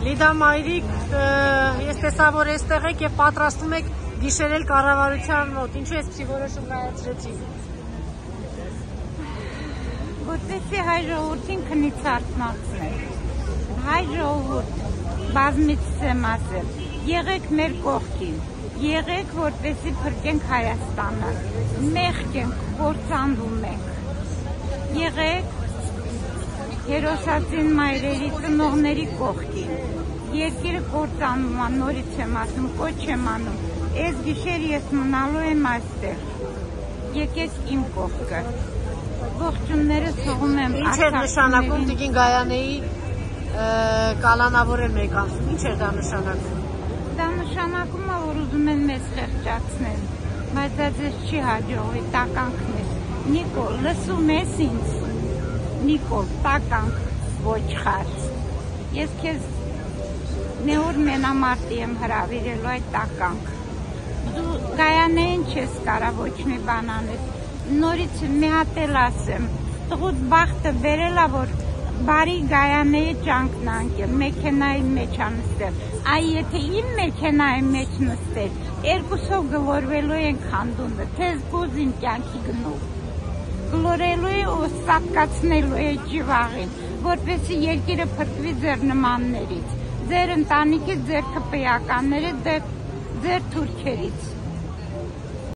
Լիդա Մայրիկ, ես տեսա, որ այստեղ եք եւ պատրաստում եք գիշերել կառավարության մոտ։ Ինչու էսպիսի որոշում կայացրեցիք։ Որտեսի հայ ժողովրդին քնից արթնացնել։ Հայ ժողովուրդ բազմից եմ ասել, եղեք մեր կողքին, եղեք որպեսի փրկենք Հայաստանը։ Մեղք ենք, կործանվում ենք։ Եղեք հերոսացին մայրերի ծնողների կողքին։ Երկիրը կործանում է, նորից եմ ասում, կոչ եմ անում։ Այս գիշեր ես մնալու եմ այստեղ։ Եկեք իմ կողքը։ Ողջունները թողում եմ Ինչ էր նշանակում Տիկին Գայանեի կալանավորել մեկ ամսում։ Ինչ էր դա նշանակում։ Դա նշանակում է, որ ուզում են մեզ խեղճացնել, բայց դա ձեզ չի հաջողվի, տականքն է։ Նիկոլ, լսում ես ինձ։ Նիկոլ, տականք, ոչխար։ Ես քեզ նեոր մենամարտի եմ հրավիրելու այդ տականք։ Դու գայանեն չես կարա ոչ մի բան անել։ Նորից մի հատ էլ ասեմ, տղուտ բախտը վերելա, որ բարի գայանեի ճանկն անկել, մեքենայի մեջ անստել։ Այ եթե իմ մեքենայի մեջ նստել, երկուսով գլորվելու են քանդունը, թեզ գոզին կյանքի գնով գլորելու է ու սատկացնելու է ջիվաղին, որպեսի երկիրը փրկվի ձեր նմաններից, ձեր ընտանիքից, ձեր քպեականների, ձեր թուրքերից։